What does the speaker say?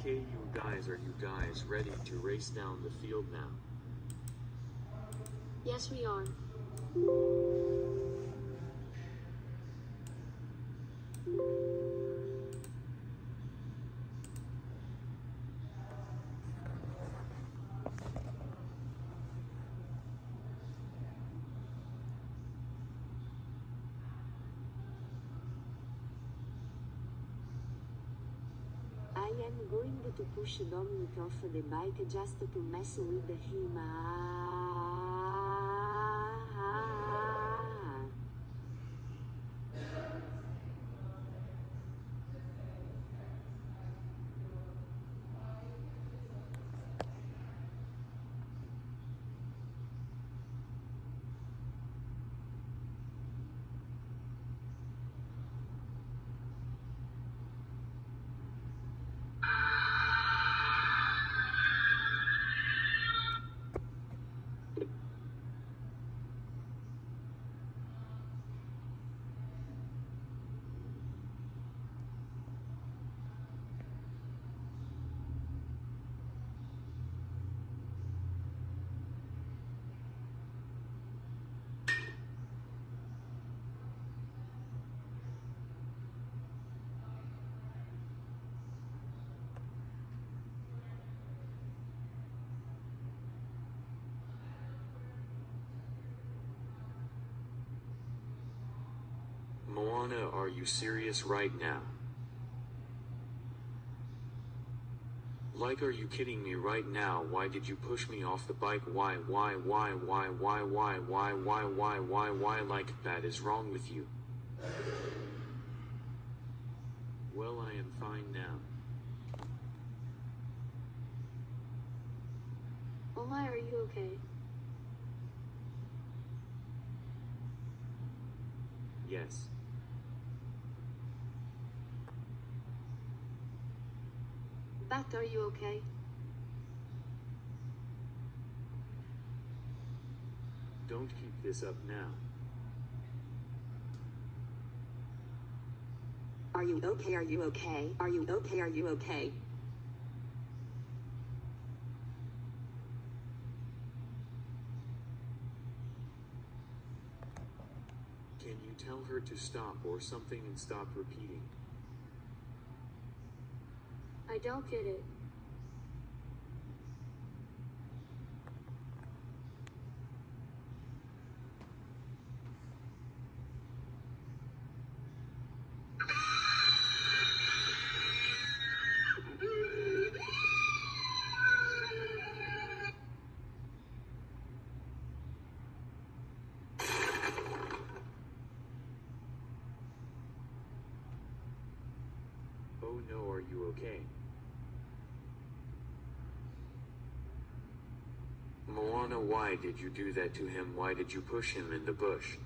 Okay, you guys, are you guys ready to race down the field now? Yes, we are. I am going to push Dominic off the bike just to mess with him. Ah. Moana, are you serious right now? Like, are you kidding me right now? Why did you push me off the bike? Why, why, why, why, why, why, why, why, why, why, why, like, that is wrong with you? Well, I am fine now. Oh my, are you okay? Yes. Bat, are you okay? Don't keep this up now. Are you okay? Are you okay? Are you okay? Are you okay? Can you tell her to stop or something and stop repeating? I don't get it. Oh no, are you okay? Moana, why did you do that to him? Why did you push him in the bush?